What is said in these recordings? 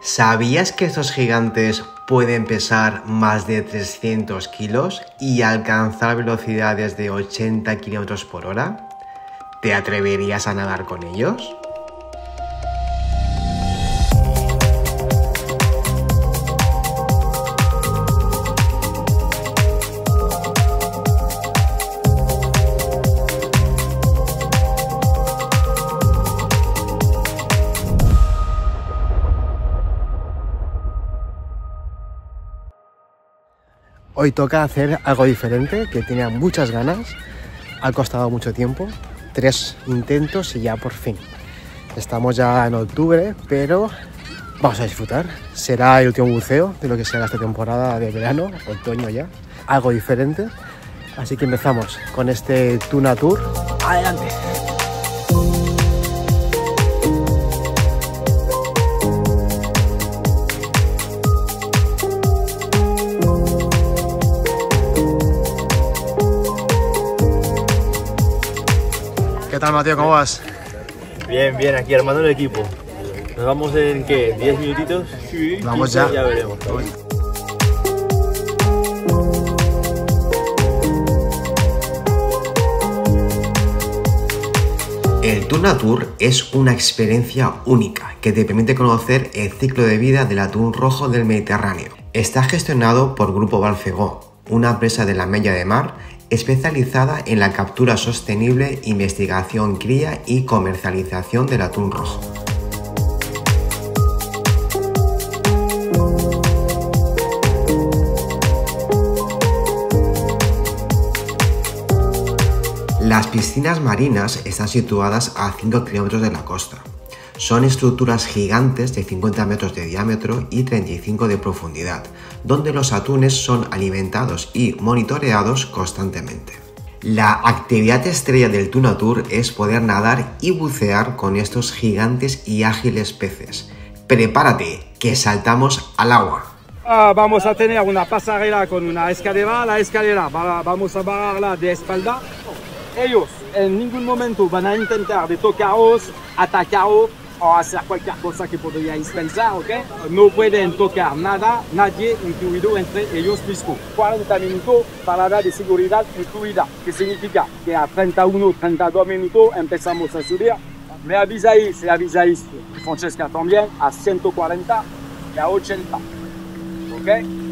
¿Sabías que estos gigantes pueden pesar más de 300 kilos y alcanzar velocidades de 80 km por hora? ¿Te atreverías a nadar con ellos? Hoy toca hacer algo diferente que tenía muchas ganas, ha costado mucho tiempo, tres intentos y ya por fin. Estamos ya en octubre, pero vamos a disfrutar. Será el último buceo de lo que será esta temporada de verano, otoño ya, algo diferente. Así que empezamos con este Tuna Tour. Adelante. ¿Qué tal, Mateo? ¿Cómo vas? Bien, bien, aquí armando el equipo. ¿Nos vamos en qué? ¿10 minutitos? Sí. Vamos ya. Ya veremos. El Tuna Tour es una experiencia única que te permite conocer el ciclo de vida del atún rojo del Mediterráneo. Está gestionado por Grupo Balfegó, una empresa de la Mella de Mar especializada en la captura sostenible, investigación, cría y comercialización del atún rojo. Las piscinas marinas están situadas a 5 kilómetros de la costa. Son estructuras gigantes de 50 metros de diámetro y 35 de profundidad, donde los atunes son alimentados y monitoreados constantemente. La actividad estrella del Tuna Tour es poder nadar y bucear con estos gigantes y ágiles peces. Prepárate, que saltamos al agua. Ah, vamos a tener una pasarela con una escalera. La escalera va- vamos a bajarla de espalda. Ellos en ningún momento van a intentar de tocaros, atacaros o hacer cualquier cosa que podríais pensar, ¿ok? No pueden tocar nada, nadie, incluido entre ellos mismos. 40 minutos parada de seguridad incluida, que significa que a 31, 32 minutos empezamos a subir. Me avisáis, me avisáis, Francesca también, a 140 y a 80. ¿Ok?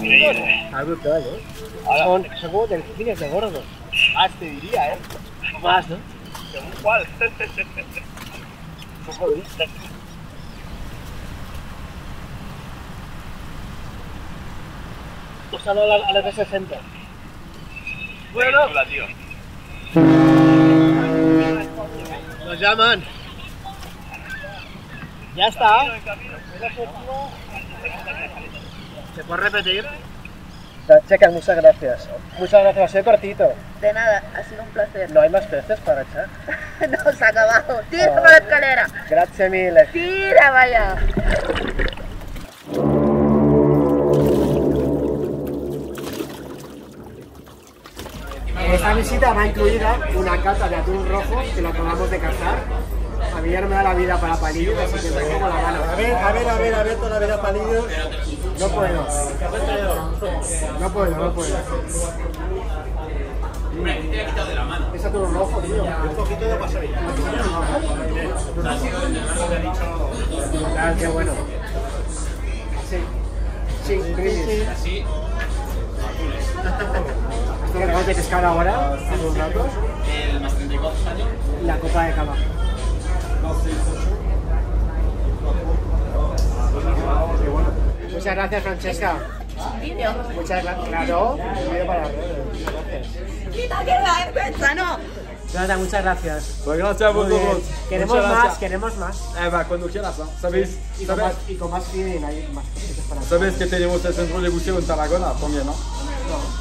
De. Algo peor, ¿eh? Son, son como delfines de gordos. Más te diría, ¿eh? Más, ¿no? Según cuál. usando a la, a la F60. Bueno. Nos llaman. Ya está. ¿Se puede repetir? Checas, muchas gracias. Muchas gracias, soy cortito. De nada, ha sido un placer. No hay más peces para echar. No, se ha acabado. Tira por la escalera. Gracias mille. Tira, vaya. En esta visita va incluida una cata de atún rojo que lo acabamos de cazar. Mí ya no me da la vida para palillos, así que me pongo la mano. A ver, a ver, a ver, a ver, toda la vida palillos. No puedo. No puedo, no puedo. Es atún rojo, tío. Un poquito de pasarilla. Qué bueno. Sí. Sí, sí. Esto que acabamos de pescar ahora, hace un rato. El más 34 años. La copa de cava. Muchas gracias, Francesca. Muchas gracias. Claro, para. Quita que la vergüenza, no. Jonathan, muchas gracias. Pues gracias a vosotros. Queremos Muchas más, gracias. queremos más. Eh, va, cuando quieras, ¿no? ¿Sabéis? Y con ¿Sabéis? más, y con más feeling hay más cositas para Sabéis que tenemos el centro de buceo en Tarragona también, ¿no?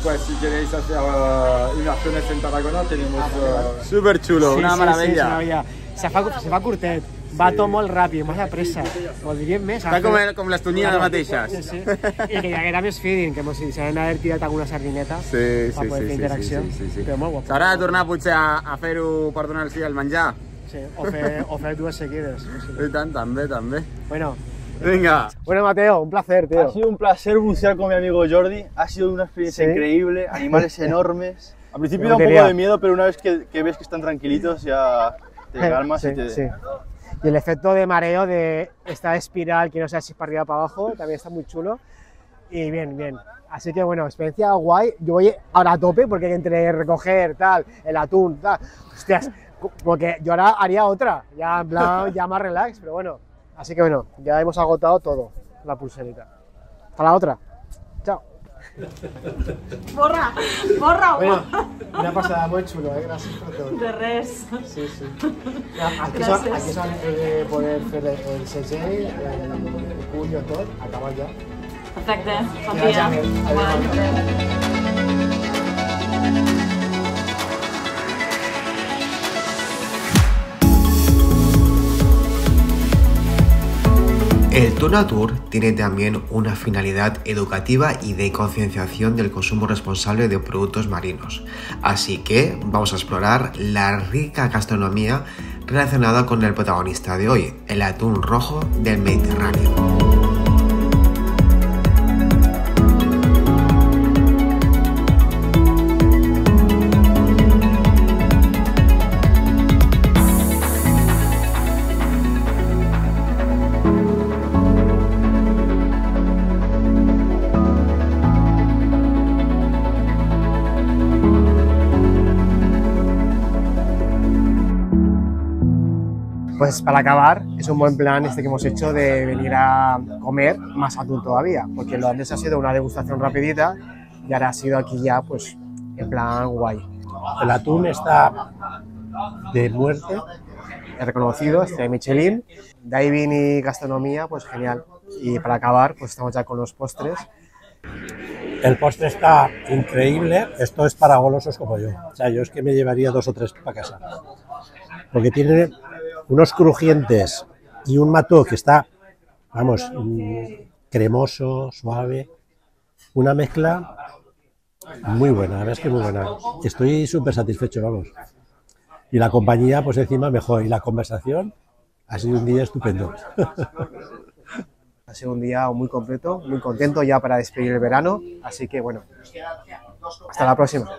Pues si queréis hacer uh, inversiones en Tarragona tenemos... Uh, Súper chulo, Sí, una sí, sí, maravilla. maravilla. Se fa, se fa curtet, va tot molt ràpid, massa pressa. Voldríem més. Està com, com les tonyines Claro. mateixes. Sí, sí. I que hi haguera més feeding, que mos si s'han d'haver tirat alguna sardineta Sí, per sí, poder sí, fer sí, interacció. sí, sí, sí. Però molt guapo. S'haurà de tornar potser a, a fer-ho per donar el sí al menjar. Sí, o, fer, o fer dues seguides. Sí. I tant, també, també. Bueno, Vinga. bueno, Mateo, un placer, tío. Ha sido un placer bucear con mi amigo Jordi. Ha sido una experiencia Sí. increíble. Animales enormes. Al principio da un poco de miedo, pero una vez que, que ves que están tranquilitos ya te calmas sí, y te... sí. Y el efecto de mareo de esta espiral que no sé si es para arriba para abajo también está muy chulo. Y bien, bien. Así que bueno, experiencia guay. Yo voy ahora a tope porque entre recoger tal, el atún, tal. Hostias, porque yo ahora haría otra, ya en plan, ya más relax, pero bueno. Así que bueno, ya hemos agotado todo, la pulserita. Hasta la otra. Chao. Borra, borra, Bueno, una pasada muy chulo, ¿eh? gracias por todo. De res. Sí, sí. Aquí Gràcies. aquí son eh, poder fer el, el segell, el, el puño, tot, acabat ja. Perfecte, bon dia. adéu. Adéu. El Tuna Tour tiene también una finalidad educativa y de concienciación del consumo responsable de productos marinos. Así que vamos a explorar la rica gastronomía relacionada con el protagonista de hoy, el atún rojo del Mediterráneo. Pues para acabar, es un buen plan este que hemos hecho de venir a comer más atún todavía, porque lo antes ha sido una degustación rapidita y ahora ha sido aquí ya, pues, en plan guay. El atún está de muerte. Reconocido, este Michelin, diving y gastronomía, pues genial. Y para acabar, pues estamos ya con los postres. El postre está increíble. Esto es para golosos como yo. O sea, yo es que me llevaría dos o tres para casa. Porque tiene unos crujientes y un mató que está, vamos, mm, cremoso, suave. Una mezcla muy buena, la verdad es que muy buena. Estoy súper satisfecho, vamos. Y la compañía, pues encima mejor. Y la conversación ha sido un día estupendo. Ha sido un día muy completo, muy contento ya para despedir el verano. Así que bueno, hasta la próxima.